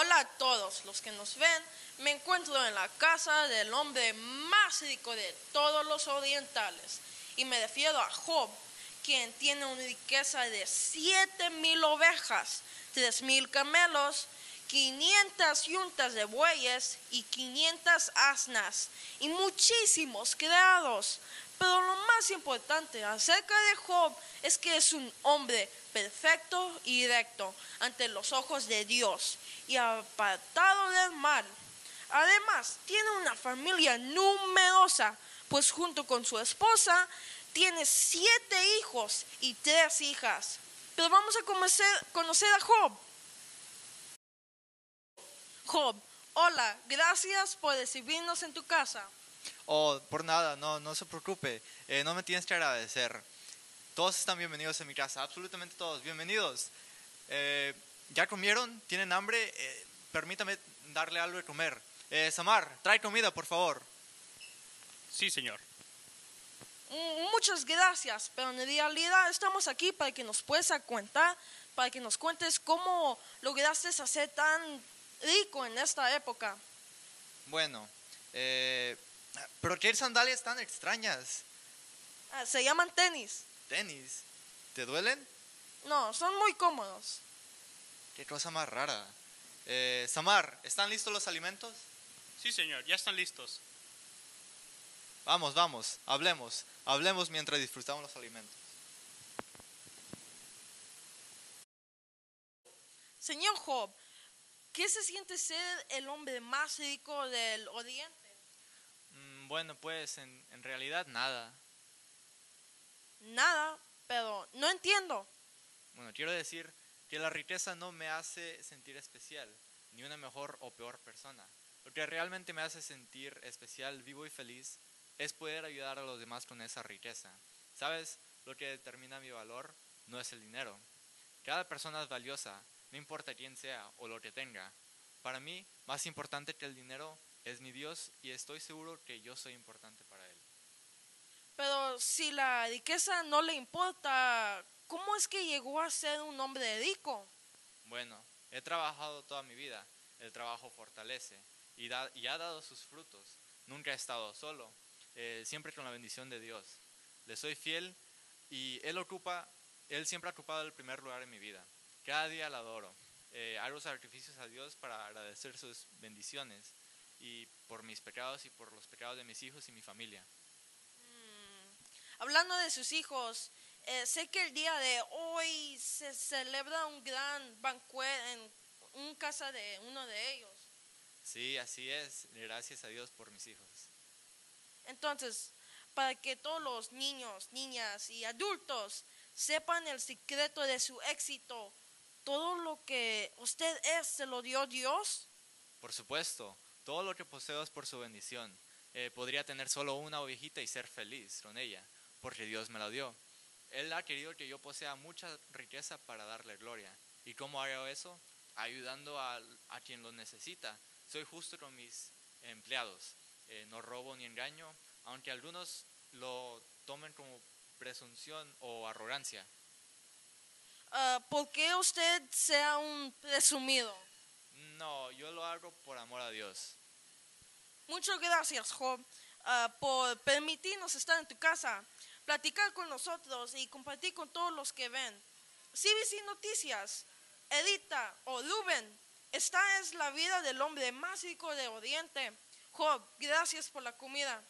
Hola a todos los que nos ven. Me encuentro en la casa del hombre más rico de todos los orientales. Y me refiero a Job, quien tiene una riqueza de siete mil ovejas, tres mil camelos, 500 yuntas de bueyes y 500 asnas y muchísimos criados. Pero lo más importante acerca de Job es que es un hombre perfecto y recto ante los ojos de Dios y apartado del mal. Además, tiene una familia numerosa, pues junto con su esposa tiene siete hijos y tres hijas. Pero vamos a conocer, a Job. Job, hola, gracias por recibirnos en tu casa. Oh, por nada, no, no se preocupe, eh, no me tienes que agradecer. Todos están bienvenidos en mi casa, absolutamente todos, bienvenidos. Eh, ¿Ya comieron? ¿Tienen hambre? Eh, permítame darle algo de comer. Samar, trae comida, por favor. Sí, señor. Mm, muchas gracias, pero en realidad estamos aquí para que nos puedas contar, para que nos cuentes cómo lograste hacer tan rico en esta época. Bueno, eh, pero qué sandalias tan extrañas. Ah, se llaman tenis. ¿Tenis? ¿Te duelen? No, son muy cómodos. Qué cosa más rara. Eh, Samar, ¿están listos los alimentos? Sí, señor, ya están listos. Vamos, vamos, hablemos. Hablemos mientras disfrutamos los alimentos. Señor Job, ¿qué se siente ser el hombre más rico del Oriente? Bueno, pues en, en realidad nada. Nada, pero no entiendo. Bueno, quiero decir que la riqueza no me hace sentir especial, ni una mejor o peor persona. Lo que realmente me hace sentir especial, vivo y feliz es poder ayudar a los demás con esa riqueza. ¿Sabes? Lo que determina mi valor no es el dinero. Cada persona es valiosa, no importa quién sea o lo que tenga. Para mí, más importante que el dinero es mi Dios y estoy seguro que yo soy importante para Él. Pero si la riqueza no le importa, ¿cómo es que llegó a ser un hombre rico? Bueno, he trabajado toda mi vida. El trabajo fortalece y, y ha dado sus frutos. Nunca he estado solo, eh, siempre con la bendición de Dios. Le soy fiel y Él ocupa, Él siempre ha ocupado el primer lugar en mi vida. Cada día la adoro. Eh, hago sacrificios a Dios para agradecer sus bendiciones y por mis pecados y por los pecados de mis hijos y mi familia. Mm, hablando de sus hijos, eh, sé que el día de hoy se celebra un gran banquete en un casa de uno de ellos. Sí, así es. Gracias a Dios por mis hijos. Entonces, para que todos los niños, niñas y adultos sepan el secreto de su éxito, todo lo que usted es se lo dio Dios. Por supuesto, todo lo que poseo es por su bendición. Eh, podría tener solo una ovejita y ser feliz con ella, porque Dios me la dio. Él ha querido que yo posea mucha riqueza para darle gloria. ¿Y cómo hago eso? Ayudando a, a quien lo necesita. Soy justo con mis empleados. Eh, no robo ni engaño, aunque algunos lo tomen como presunción o arrogancia. Ah, ¿Por qué usted sea un presumido? No, yo lo hago por amor a Dios. Muchas gracias, Job, ah, por permitirnos estar en tu casa, platicar con nosotros y compartir con todos los que ven. CBC Noticias, Edita o Luben, esta es la vida del hombre más rico de Oriente. Job, gracias por la comida.